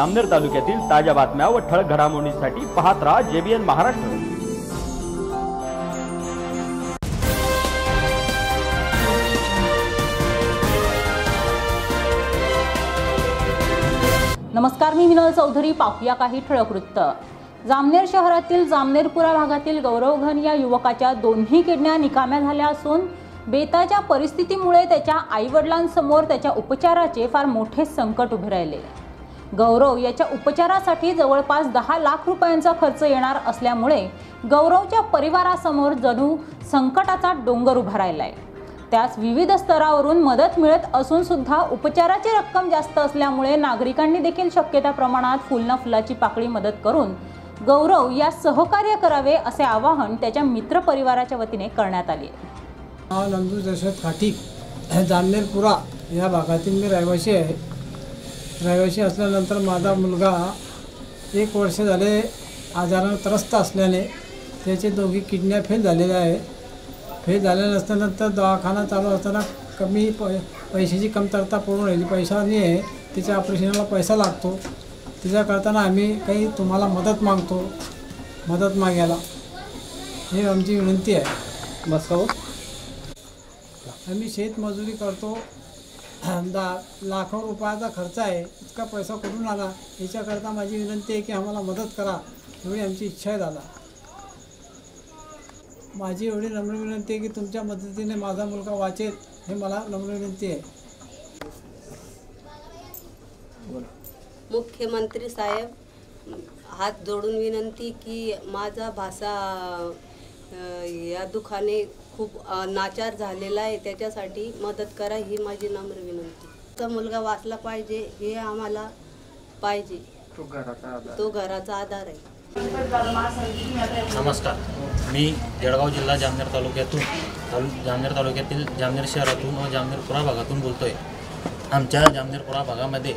अमनेर तालुक्यातील ताज्या बातम्या व ठळक घडामोडींसाठी पाहत राहा जेबीएन महाराष्ट्र. नमस्कार मी विनोद चौधरी. पाहूया काही ठळक वृत्त. जामनेर शहरातील जामनेरपुरा भागातील गौरव घन या युवकाच्या दोन्ही किडण्या निकाम्या झाल्या असून बेताच्या परिस्थितीमुळे त्याच्या आईवडिलांसमोर त्याच्या उपचाराचे फार मोठे संकट उभे राहिले. गौरव याच्या उपचारासाठी जवळपास दहा लाख रुपयांचा खर्च येणार असल्यामुळे गौरवच्या परिवारासमोर जणू संकटाचा डोंगर उभा राहिलाय. त्यास विविध स्तरावरून मदत मिळत असून सुद्धा उपचाराची रक्कम जास्त असल्यामुळे नागरिकांनी देखील शक्य त्या प्रमाणात फुलना फुलाची पाकळी मदत करून गौरव या सहकार्य करावे असे आवाहन त्याच्या मित्र परिवाराच्या वतीने करण्यात आले. हा नंदू दशरथ खाटीक जामनेरपुरा या भागातील मी रहिवासी आहे. रहिवासी असल्यानंतर माझा मुलगा एक वर्ष झाले आजारानं त्रस्त असल्याने त्याचे दोघी किडन्या फेल झालेल्या आहे. फेल झाल्या नसल्यानंतर दवाखाना चालू असताना कमी प पैशाची कमतरता पडून राहिली. पैसा नाही आहे तिच्या ऑपरेशनला पैसा लागतो. तिच्या करताना आम्ही काही तुम्हाला मदत मागतो मदत मागायला. ही आमची विनंती आहे. बस हो. आम्ही शेतमजुरी करतो. दा लाखो रुपयाचा खर्च आहे इतका पैसा कुठून आला? याच्याकरता माझी विनंती आहे की आम्हाला मदत करा एवढी आमची इच्छा आहे दादा. माझी एवढी नम्र विनंती आहे की तुमच्या मदतीने माझा मुलगा वाचेल हे मला नम्र विनंती आहे. मुख्यमंत्री साहेब हात जोडून विनंती की माझा भाषा या दुखाने खूप नाचार झालेला आहे त्याच्यासाठी मदत करा ही माझी नम्र विनंती. तो मुलगा वाचला पाहिजे हे आम्हाला पाहिजे. तो घराचा आधार. आहे. नमस्कार. मी जळगाव जिल्हा जामनेर तालुक्यातून तालु जामनेर तालुक्यातील जामनेर शहरातून व जामनेरपुरा भागातून बोलतो आहे आमच्या जामनेरपुरा भागामध्ये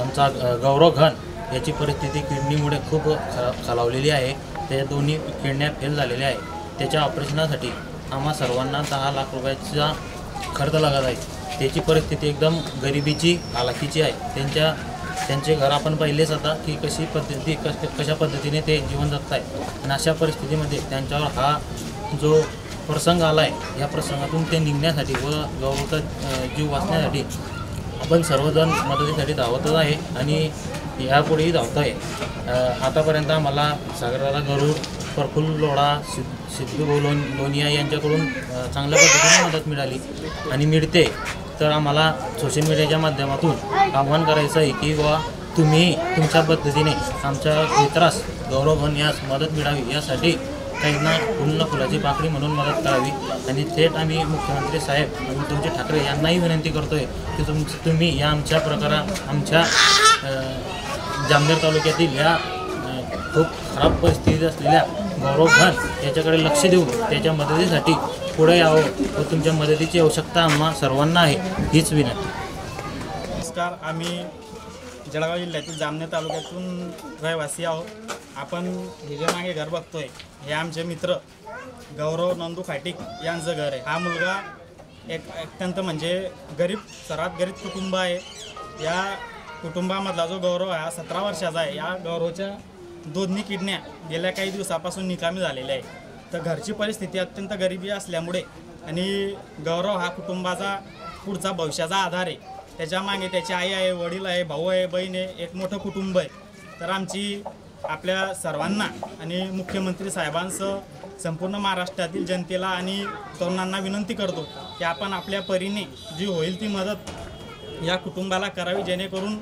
आमचा गौरव घन याची परिस्थिती किडनीमुळे खूप खराब खालावलेली आहे. त्या दोन्ही किडन्या फेल झालेल्या आहे. त्याच्या ऑपरेशनासाठी आम्हा सर्वांना दहा लाख रुपयाचा खर्च लागत आहे. त्याची परिस्थिती एकदम गरिबीची हालाकीची आहे. त्यांच्या त्यांचे घर आपण पाहिलेच आता की कशी पद्धती कश कशा पद्धतीने ते जीवन जगत आहे आणि अशा परिस्थितीमध्ये त्यांच्यावर हा जो प्रसंग आला आहे या प्रसंगातून ते निघण्यासाठी व गौरवचा जीव वाचण्यासाठी आपण सर्वजण मदतीसाठी धावतच आहे आणि यापुढेही धावत आहे आतापर्यंत आम्हाला सागराला गरुड प्रफुल्ल लोढा सिद्ध सिद्धू लोन लोनिया यांच्याकडून चांगल्या पद्धतीने मदत मिळाली आणि मिळते. तर आम्हाला सोशल मीडियाच्या माध्यमातून आव्हान करायचं आहे की बाबा तुम्ही तुमच्या पद्धतीने आमच्या मित्रास गौरव घन यास मदत मिळावी यासाठी काहींना पूर्ण फुलाची पाकडी म्हणून मदत करावी. आणि थेट आम्ही मुख्यमंत्री साहेब आणि तुमचे ठाकरे यांनाही विनंती करतोय की तुम तुम्ही या आमच्या प्रकारा आमच्या जामनेर तालुक्यातील या खूप खराब परिस्थितीत असलेल्या गौरव घन याच्याकडे लक्ष देऊन त्याच्या मदतीसाठी पुढे यावं व तुमच्या मदतीची आवश्यकता आम्हा सर्वांना आहे हीच विनंती. नमस्कार आम्ही जळगाव जिल्ह्यातील जामनेर तालुक्यातून रहिवासी आहोत. आपण हे जे मागे घर बघतोय. हे आमचे मित्र गौरव नंदू खाटिक यांचं घर आहे. हा मुलगा एक अत्यंत म्हणजे गरीब सर्वात गरीब कुटुंब आहे. या कुटुंबामधला जो गौरव आहे हा सतरा वर्षाचा आहे. या गौरवच्या दोन्ही किडण्या गेल्या काही दिवसापासून निकामी झालेल्या आहे तर घरची परिस्थिती अत्यंत गरिबी असल्यामुळे आणि गौरव हा कुटुंबाचा पुढचा भविष्याचा आधार आहे. त्याच्यामागे त्याची आई आहे वडील आहे भाऊ आहे बहीण आहे एक मोठं कुटुंब आहे. तर आमची आपल्या सर्वांना आणि मुख्यमंत्री साहेबांसह संपूर्ण महाराष्ट्रातील जनतेला आणि तरुणांना विनंती करतो की आपण आपल्या परीने जी होईल ती मदत या कुटुंबाला करावी जेणेकरून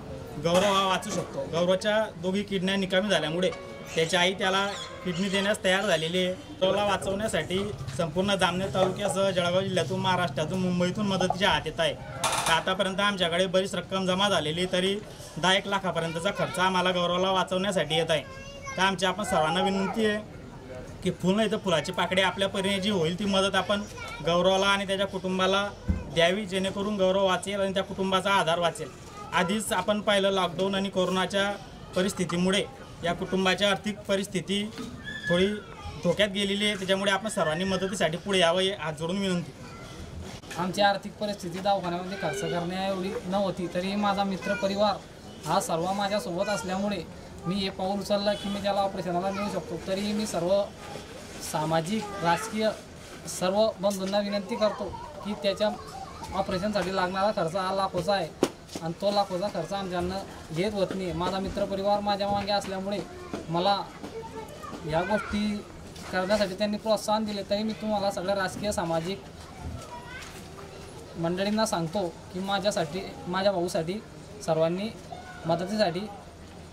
गौरव हा वाचू शकतो. गौरवच्या दोघी किडण्या निकामी झाल्यामुळे त्याची आई त्याला किडनी देण्यास तयार झालेली आहे. तोला वाचवण्यासाठी संपूर्ण जामनेर तालुक्यासह जळगाव जिल्ह्यातून महाराष्ट्रातून मुंबईतून मदतीच्या हात येत आहे. तर आतापर्यंत आमच्याकडे बरीच रक्कम जमा झालेली तरी दहा एक लाखापर्यंतचा खर्च आम्हाला गौरवला वाचवण्यासाठी येत आहे. तर आमची आपण सर्वांना विनंती आहे की फुलं इथं फुलाची पाकडी आपल्या परीने जी होईल ती मदत आपण गौरवला आणि त्याच्या कुटुंबाला द्यावी जेणेकरून गौरव वाचेल आणि त्या कुटुंबाचा आधार वाचेल. आधीच आपण पाहिलं लॉकडाऊन आणि कोरोनाच्या परिस्थितीमुळे या कुटुंबाची आर्थिक परिस्थिती थोडी धोक्यात गेलेली आहे. त्याच्यामुळे आपण सर्वांनी मदतीसाठी पुढे यावं हे हात जोडून विनंती. आमची आर्थिक परिस्थिती दवाखान्यामध्ये खर्च करण्याएवढी नव्हती तरी माझा मित्र परिवार हा सर्व माझ्यासोबत असल्यामुळे मी हे पाऊल उचललं की मी त्याला ऑपरेशनाला नेऊ शकतो. तरीही मी सर्व सामाजिक राजकीय सर्व बंधूंना विनंती करतो की त्याच्या ऑपरेशनसाठी लागणारा खर्च हा लाखोचा आहे. आणि तो लाखोचा खर्च आमच्यानं घेत होत नाही. माझा मित्रपरिवार माझ्या मागे असल्यामुळे मला या गोष्टी करण्यासाठी त्यांनी प्रोत्साहन दिले. तरी मी तुम्हाला सगळ्या राजकीय सामाजिक मंडळींना सांगतो की माझ्यासाठी माझ्या भाऊसाठी सर्वांनी मदतीसाठी